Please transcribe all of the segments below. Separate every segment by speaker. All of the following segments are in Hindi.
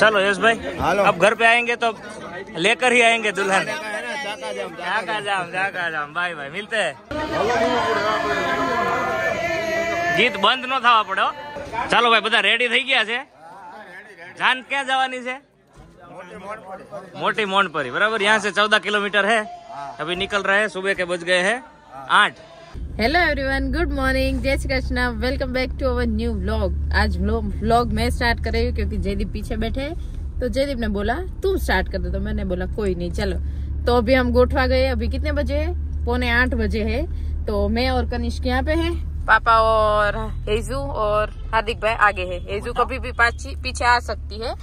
Speaker 1: चलो यश भाई अब घर पे आएँगे तो लेकर ही आएँगे दुल्हन। जाम जाका जाम બાય બાય મિલતે હે. ગીત બંધ ન થવા પડે હો. ચાલો ભાઈ બધા રેડી થઈ ગયા છે જાન ક્યાં જવાની છે मोटी मोनपरी बराबर यहाँ से चौदह किलोमीटर है अभी निकल रहे हैं सुबह के बज गए हैं आठ
Speaker 2: हेलो एवरीवन गुड मॉर्निंग जय Shri Krishna welcome back to our new vlog आज व्लॉग मैं स्टार्ट कर रही हूँ क्योंकि जयदीप पीछे बैठे हैं तो जयदीप ने बोला तुम स्टार्ट कर दो तो मैंने बोला कोई नहीं चलो तो अभी हम गोठवा गए अभी कितने बजे है? पौने आठ बजे है। तो मैं और कनिष्क यहाँ पे है। पापा और हेजू और हार्दिक भाई आगे है। हेजू कभी भी पीछे आ सकती है।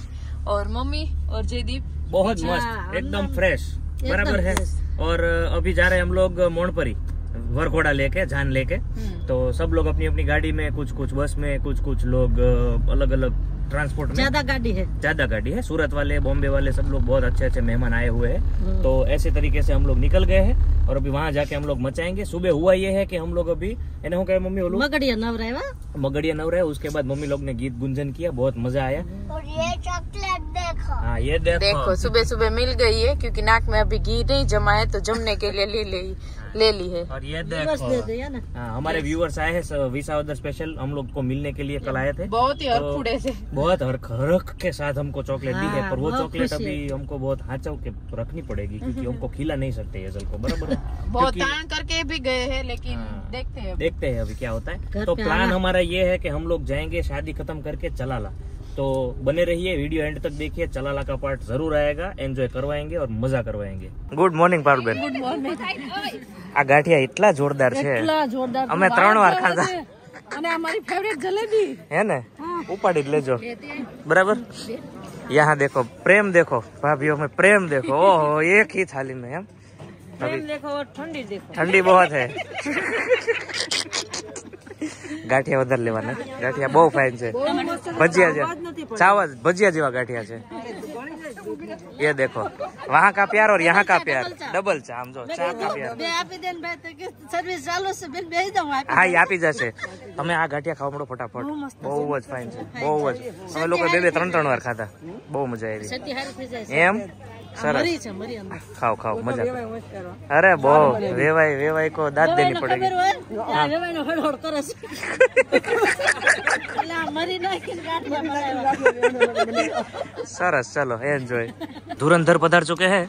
Speaker 2: और मम्मी और जयदीप।
Speaker 1: बहुत
Speaker 2: अच्छा,
Speaker 1: मस्त एकदम फ्रेश बराबर है। और अभी जा रहे हैं हम लोग मोनपरी वरघोड़ा लेके जान लेके।
Speaker 2: हम्म।
Speaker 1: तो सब लोग अपनी अपनी गाड़ी में कुछ कुछ बस में कुछ कुछ लोग अलग अलग ट्रांसपोर्ट में?
Speaker 2: ज़्यादा गाड़ी है।
Speaker 1: ज़्यादा गाड़ी है। सूरत वाले बॉम्बे वाले सब लोग बहुत अच्छे अच्छे मेहमान आए हुए हैं।
Speaker 2: हम्म।
Speaker 1: तो ऐसे तरीके से हम लोग निकल गए हैं और अभी वहाँ जाके हम लोग मचाएँगे। सुबह हुआ ये है कि हम लोग अभी मम्मी बोलो।
Speaker 2: मगड़िया नवरा
Speaker 1: मगड़िया नवरा उसके बाद मम्मी लोग ने गीत गुंजन किया बहुत मज़ा आया।
Speaker 3: हम्म। ये चॉकलेट
Speaker 1: हाँ ये देखो,
Speaker 2: देखो सुबह सुबह मिल गई है क्यूँकी नाक में अभी घी नहीं जमा है तो जमने के लिए ले ली। ले ली है।
Speaker 1: और ये देखो। हाँ हमारे व्यूअर्स आए हैं विसावदर स्पेशल हम लोग को मिलने के लिए कल आए थे।
Speaker 2: बहुत ही
Speaker 1: तो
Speaker 2: अरखुड़े से।
Speaker 1: बहुत हरख के साथ हमको चॉकलेट दी है
Speaker 2: हाँ,
Speaker 1: पर वो चॉकलेट अभी हमको बहुत हाचव के रखनी पड़ेगी क्योंकि हमको खिला नहीं सकते ये जल को बराबर
Speaker 2: बहुत करके भी गए हैं लेकिन
Speaker 1: हाँ।
Speaker 2: देखते हैं
Speaker 1: देखते हैं अभी क्या होता है। तो प्लान हमारा ये है की हम लोग जाएँगे शादी खत्म करके चलाला। तो बने रहिए वीडियो एंड तक देखिए चलाला का पार्ट जरूर आएगा एंजॉय करवाएंगे और मजा करवाएंगे गुड મોર્નિંગ પારુલબેન આ ગાંઠિયા એટલા જોરદાર છે
Speaker 2: જોરદાર
Speaker 1: અમે ત્રણ વાર ખાધા
Speaker 2: અને અમારી ફેવરેટ જલેબી
Speaker 1: है ना उपाड़ी જ लेजो बराबर यहाँ देखो प्रेम देखो भाभीियों में प्रेम देखो ओहो एक ही थाली में हम अभी
Speaker 2: देखो ठंडी देखो
Speaker 1: ठंडी बहुत है ગાંઠિયા વધારે લેવાના. ગાંઠિયા બહુ ફાઇન છે. ભજીયા જેવા ચાવલ ભજીયા જેવા ગાંઠિયા છે. એ દેખો. વહા કા પ્યાર ઓર યહાં કા પ્યાર? ડબલ છે આમ જો ચા કા પ્યાર?
Speaker 2: બે આપી દેન ભાઈ સર્વિસ ચાલુ છે. બેન બેહી દઉં
Speaker 1: હા એ આપી જશે. તમે આ ગાંઠિયા ખાવા મળો ફટાફટ. બહુ જ ફાઇન છે. બહુ જ. અમે લોકો બે બે ત્રણ ત્રણ વાર ખાધા. બહુ મજા આવી. એમ? સરસ ખાવ ખાવ મજા અરે બહુ વેવાય વેવાય કો દાંત દેની પડેગી સરસ ચલો એન્જોય ધુરંધર પધાર ચુકે હે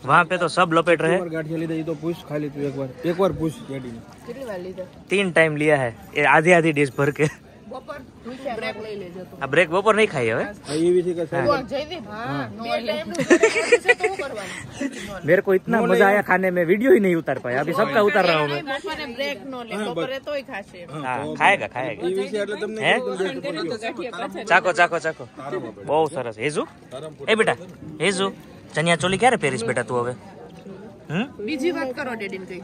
Speaker 1: वहाँ पे तो सब लपेट रहे
Speaker 4: तो पूछ खा ली तू एक बार
Speaker 2: एक बार पूछ
Speaker 1: तीन टाइम लिया है आधी आधी डिश भर के
Speaker 2: બપોર બ્રેક લઈ લેજો તો
Speaker 1: આ બ્રેક બપોર નહીં ખાઈ હવે
Speaker 4: આ એવી છે કે સાહેબ
Speaker 2: જયદીપ હા બે ટાઈમ નું તો કરવાનું
Speaker 1: मेरे को इतना मजा आया खाने में वीडियो ही नहीं उतार पाया अभी सबका उतार रहा हूँ मैं
Speaker 2: બપોરે બ્રેક નો લે બપોરે તોય ખાશે
Speaker 1: हाँ खाएगा खाएगा
Speaker 4: એવી છે એટલે તમને
Speaker 1: હે
Speaker 2: ગાંઠિયા પાછા
Speaker 1: ચાકો ચાકો ચાકો બહુ સરસ હેઝુ એ બેટા હેઝુ ચણિયા ચોલી ક્યારે પહેરીશ બેટા તું હવે હમ
Speaker 2: બીજી વાત કરો ડેડીન કઈ.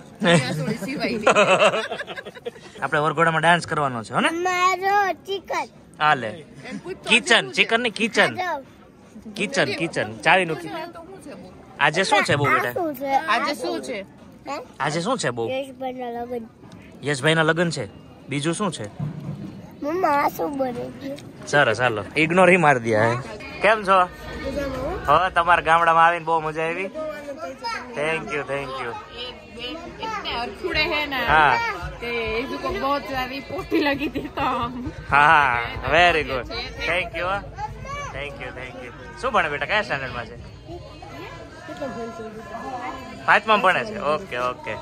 Speaker 1: આપણે વરઘોડામાં ડાન્સ કરવાનો છે હોને હાલે કિચન ચિકન. ને કિચન કિચન. કિચન ચાવી નું આજે શું છે બહુ બેટા?
Speaker 2: આજે શું છે?
Speaker 1: આજે શું છે બહુ? યશભાઈ ના લગ્ન છે. બીજું શું છે? સરસ હાલો. ઇગ્નોર હી માર દિયા કેમ છો? હવે તમારા ગામડામાં આવીને બહુ મજા આવી? થેન્ક યુ થેન્ક યુ
Speaker 2: इतने अरखुड़े हैं ना
Speaker 1: हाँ
Speaker 2: कि इसको को बहुत सारी पोटी लगी थी तो हम
Speaker 1: હા very good thank you thank you thank you શું ભણે બેટા કયા સ્ટાન્ડર્ડમાં છે પાંચમાં ભણે છે ઓકે ઓકે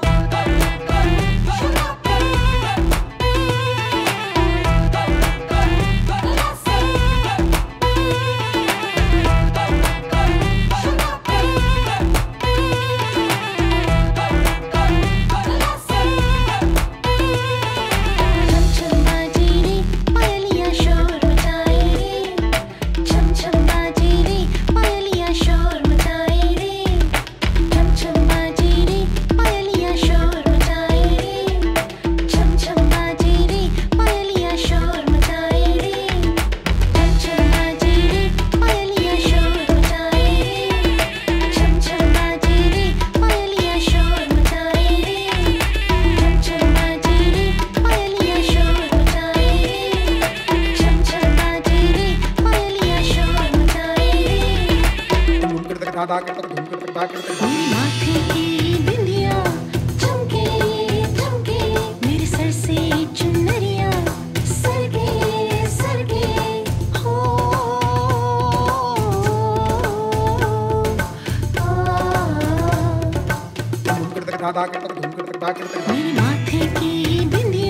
Speaker 5: मेरे माथे की बिंदिया चमके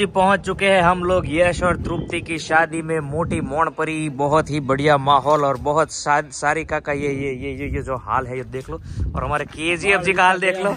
Speaker 1: जी पहुँच चुके हैं हम लोग यश और तृप्ति की शादी में मोटी मोण परी बहुत ही बढ़िया माहौल और बहुत सारिका का ये ये ये ये ये जो हाल है ये देख लो। और हमारे केजीएफ जी का हाल देख लो।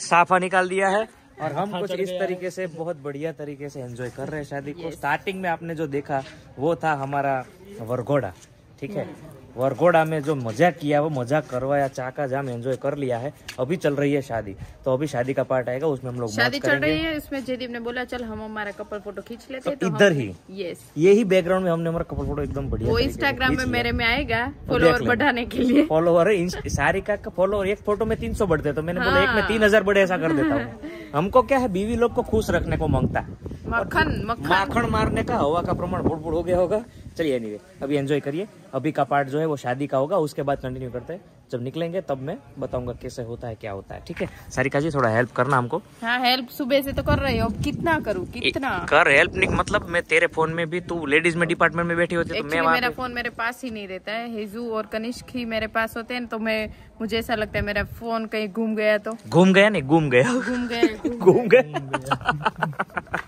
Speaker 1: साफा निकाल दिया है। और हम कुछ इस तरीके से बहुत बढ़िया तरीके से एंजॉय कर रहे हैं शादी को। स्टार्टिंग में आपने जो देखा वो था हमारा वरघोड़ा ठीक है? वरघोड़ा में जो मज़ाक किया वो मज़ाक करवाया चाका जाम एंजॉय कर लिया है। अभी चल रही है शादी। तो अभी शादी का पार्ट आएगा उसमें हम लोग
Speaker 2: शादी चल रही है उसमें जयदीप ने बोला चल हम हमारा कपल फ़ोटो खींच लेते
Speaker 1: तो
Speaker 2: हम-
Speaker 1: इधर ही?
Speaker 2: यस
Speaker 1: यही बैकग्राउंड में हमने हमारा कपल फ़ोटो एकदम बढ़िया
Speaker 2: वो इंस्टाग्राम में मेरे में आएगा फॉलोअर बढ़ाने के लिए।
Speaker 1: फॉलोअर है सारिका का फॉलोअर एक फ़ोटो में तीन सौ बढ़ते तो मैंने बोला एक में
Speaker 2: हाँ।
Speaker 1: तीन हज़ार बढ़े ऐसा कर देता हूँ। हमको क्या है बीवी लोग को खुश रखने को माँगता है।
Speaker 2: माखन
Speaker 1: माखन मारने का हवा का प्रमाण बुढ़ बुढ़ हो गया होगा। चलिए एनीवे अभी एंजॉय करिए। अभी का पार्ट जो है वो शादी का होगा उसके बाद कंटिन्यू करते हैं। जब निकलेंगे तब मैं बताऊँगा कैसे होता है क्या होता है ठीक है? सारिका जी थोड़ा हेल्प करना हमको।
Speaker 2: हाँ हेल्प सुबह से तो कर रहे हो कितना करूँ कितना?
Speaker 1: कर हेल्प नहीं मतलब मैं तेरे फ़ोन में भी तू लेडीज़ में डिपार्टमेंट में बैठी होती तो मैं
Speaker 2: मेरा फ़ोन मेरे पास ही नहीं रहता है। हेजू और कनिष्क ही मेरे पास होते हैं तो मैं मुझे ऐसा लगता है मेरा फ़ोन कहीं घूम गया तो।
Speaker 1: घूम गया नहीं घूम गया।
Speaker 2: घूम गया घूम गया।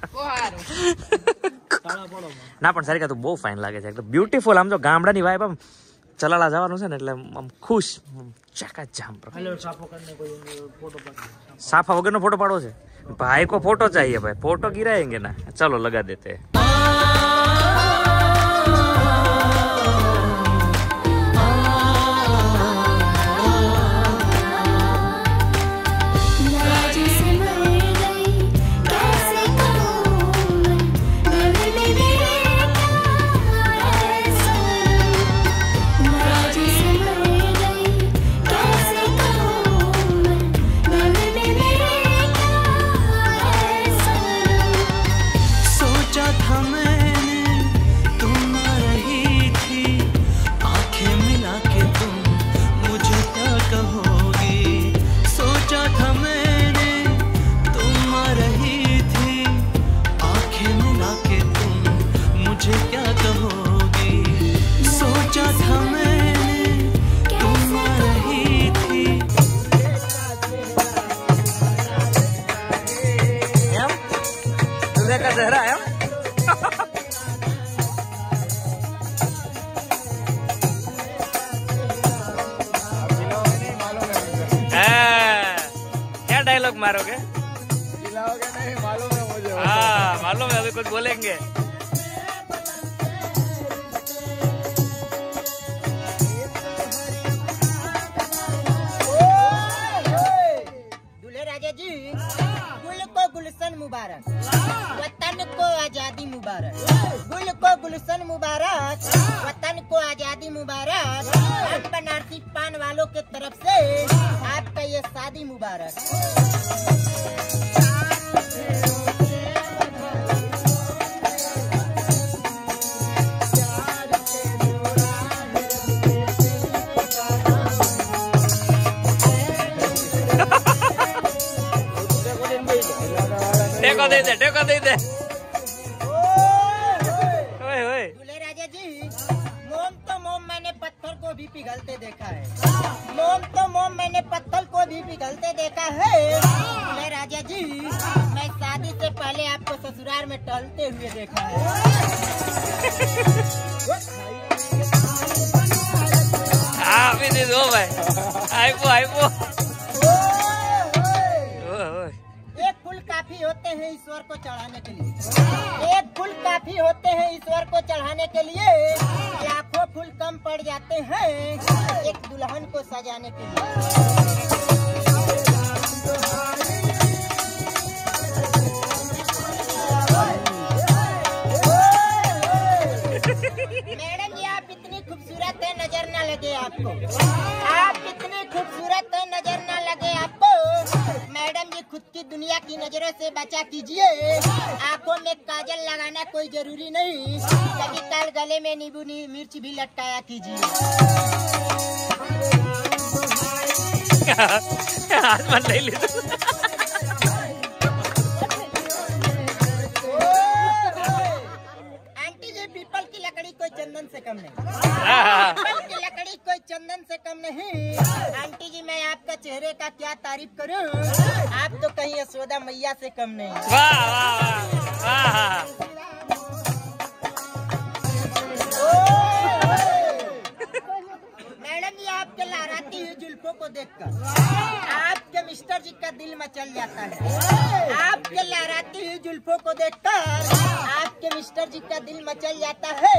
Speaker 1: ના પણ સારી તું બહુ ફાઇન લાગે છે. એકદમ બ્યુટીફુલ આમ તો ગામડાની વાઇફ આમ ચલાલા જવાનું છે ને એટલે આમ ખુશ ચકાજામ સાફા વગરનો ફોટો પાડવો છે? ભાઈ કો
Speaker 5: ફોટો ચાહીએ ભાઈ. ફોટો ગિરાએંગે ના. ચલો લગા દેતે. क्या क्या
Speaker 1: डायलॉग मारोगे हाँ मालूम है अभी कुछ बोलेंगे।
Speaker 6: राजा जी गुल को गुलशन मुबारक वतन को आज़ादी मुबारक गुल को गुलशन मुबारक वतन को आज़ादी मुबारक। बनारसी पान वालों के तरफ़ से आपका ये शादी मुबारक। मैंने देखा है। मैं राजा जी मैं शादी से पहले आपको ससुराल में टलते हुए देखा है।
Speaker 1: हाँ, आईपो आईपो
Speaker 6: एक फूल काफ़ी होते हैं ईश्वर को चढ़ाने के लिए। एक फूल काफ़ी होते हैं ईश्वर को चढ़ाने के लिए लाखों फूल कम पड़ जाते हैं एक दुल्हन को सजाने के लिए। बचा कीजिए। आँखों में काजल लगाना कोई ज़रूरी नहीं। लगी कल गले में नींबू नी मिर्च भी लटकाया कीजिए। आंटी जी पिपल की लकड़ी कोई चंदन से कम नहीं। लकड़ी कोई चंदन से कम नहीं। आंटी जी मैं आपका चेहरे का क्या तारीफ़ करूँ? यशोदा मैया से कम नहीं।
Speaker 1: वाह वाह वाह
Speaker 6: मैडम जी आपके लहराती हुई जुल्फों को देखकर आपके मिस्टर जी का दिल मचल जाता है। आपके लहराती हुई जुल्फों को देखकर आपके मिस्टर जी का दिल मचल जाता है।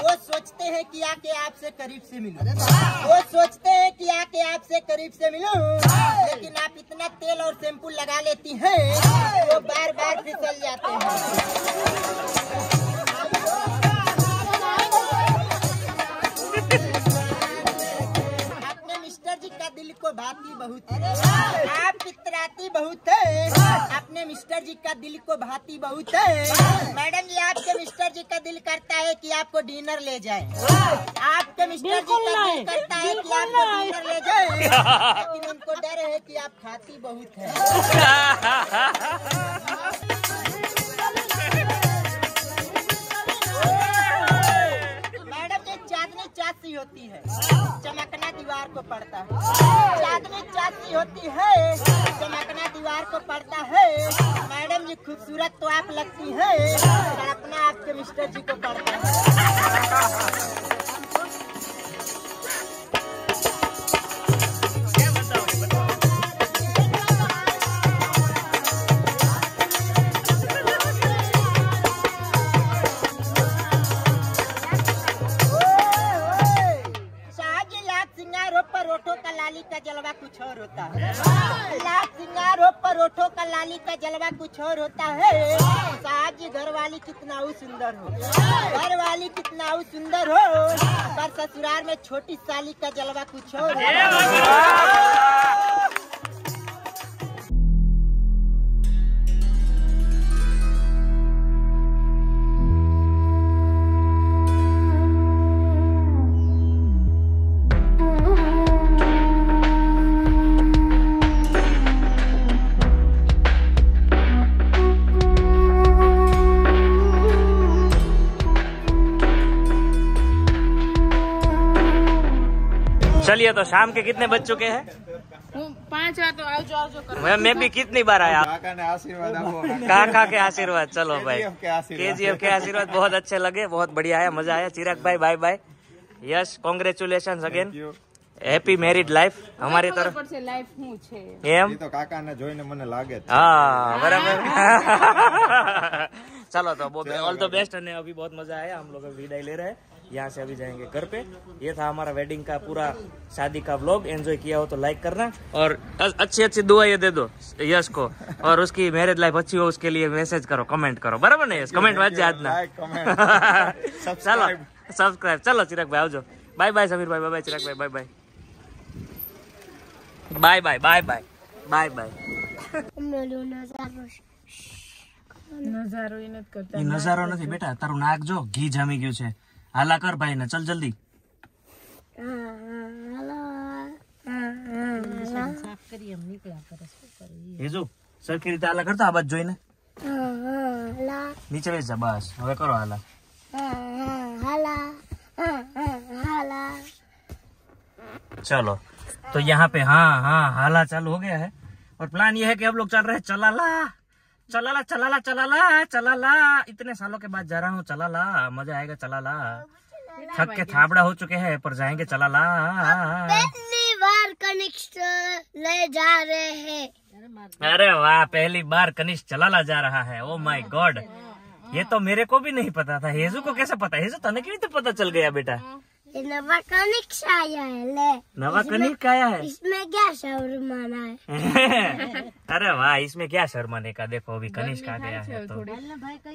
Speaker 6: वो सोचते हैं कि आके आपसे करीब से मिलूं। वो सोचते हैं कि आके आपसे करीब से मिलूं। लेकिन आप इतना तेल और शैम्पू लगा लेती हैं वो बार बार फिसल जाते हैं। अपने मिस्टर जी का दिल को भाती बहुत है। आप पितराती बहुत है। अपने मिस्टर जी का दिल को भाती बहुत है। मैडम मिस्टर जी का दिल करता है कि आपको डिनर ले जाए। आपके मिस्टर जी का दिल करता है कि आपको डिनर ले जाए। लेकिन उनको डर है कि आप खाती बहुत है। चासी होती है। चमकना दीवार को पड़ता है। चांदनी चासी होती है। चमकना दीवार को पड़ता है। मैडम जी, खूबसूरत तो आप लगती है अपना आपके मिस्टर जी को पड़ता है ही सुंदर हो पर ससुराल में छोटी साली का जलवा कुछ है।
Speaker 1: चलिए तो शाम के कितने बज चुके हैं?
Speaker 2: पाँच तो आओ जाओ जो
Speaker 1: मैं भी कितनी बार आया?
Speaker 4: कहा
Speaker 1: काका के आशीर्वाद चलो भाई।
Speaker 4: के
Speaker 1: जी के आशीर्वाद बहुत अच्छे लगे बहुत बढ़िया आया मज़ा आया। चिराग भाई bye bye yes congratulation again happy married life અમારી તરફ
Speaker 2: છે લાઈફ શું છે
Speaker 1: એમ
Speaker 4: તો કાકાને જોઈને મને લાગે
Speaker 1: હા બરાબર ચાલો તો ઓલ ધ બેસ્ટ અને અભી બહુ મજા આયા હમ લોકો વિદાય લે રહે यहाँ से अभी जाएंगे घर पे ये था हमारा वेडिंग का पूरा शादी का व्लॉग एंजॉय किया हो तो लाइक करना और अ- अच्छी अच्छी दुआएं दे दो यश को और उसकी मैरिज लाइफ अच्छी हो उसके लिए मैसेज करो कमेंट करो बराबर ને यश કમેન્ટ વાંચજે આજના
Speaker 4: Like, comment,
Speaker 1: ચાલો
Speaker 4: subscribe.
Speaker 1: સબસ્ક્રાઇબ ચલો ચિરાગ ભાઈ આવજો બાય બાય સમીર ભાઈ બાય બાય ચિરાગ ભાઈ bye bye bye bye bye bye bye bye
Speaker 3: મેળો નજારો છે.
Speaker 2: નજારો એ નથી કરતા
Speaker 1: એ નજારો નથી બેટા તારું નાક જો ઘી જામી ગયું છે
Speaker 3: हला कर भाई ना, चल जल्दी।
Speaker 1: हेजो सर સરખી રીતે कर
Speaker 3: तो आवाज़ जो
Speaker 1: ना नीचे बेचा बस। હવે करो હાલા चलो तो यहाँ पे हाँ हाँ हाला चालू हो गया है। और प्लान ये है कि हम लोग चल रहे हैं चला ला चलाला चलाला चलाला चलाला। इतने सालों के बाद जा रहा हूँ चलाला। मज़ा आएगा चलाला। थक के थाबड़ा हो चुके हैं पर जाएँगे चलाला।
Speaker 3: पहली बार कनिष्ठ ले जा रहे हैं।
Speaker 1: अरे वाह पहली बार कनिष्ठ चलाला जा रहा है। ओ माय गॉड ये तो मेरे को भी नहीं पता था। हेजू को कैसे पता? हेजू तने क्यों तो पता चल गया बेटा।
Speaker 3: ये नवा कनिष्ठ आया है ले।
Speaker 1: नवा कनिष्ठ आया है?
Speaker 3: इसमें क्या शब्द माना है?
Speaker 1: अरे वाह इसमें क्या शर्माने का देखो अभी कनिष्क आ गया है तो।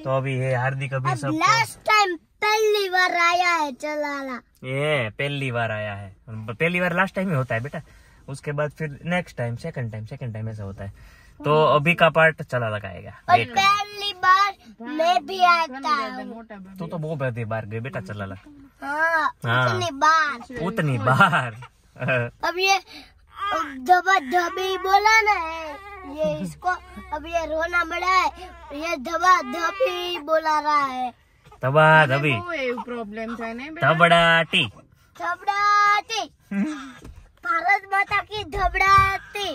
Speaker 1: तो अभी ये हार्दिक अभी सब
Speaker 3: लास्ट टाइम पहली बार आया है चलाना
Speaker 1: ये पहली बार आया है। पहली बार लास्ट टाइम ही होता है बेटा। उसके बाद फिर next time second time second time ऐसा होता है। तो अभी का पार्ट चला लगाएगा
Speaker 3: और मैं भी आता हूँ।
Speaker 1: तू तो बहुत बड़ी बार गए बेटा चला ला
Speaker 3: हाँ,
Speaker 1: हाँ,
Speaker 3: उतनी बार।
Speaker 1: उतनी बार।
Speaker 3: अब ये जब धबी बोला ना है ये इसको अब ये रोना बड़ा है ये दबा धबी बोला रहा है।
Speaker 1: तबा
Speaker 2: धबी प्रॉब्लम था ने
Speaker 1: तबड़ाटी
Speaker 3: तबड़ाटी भारत माता की धबड़ाटी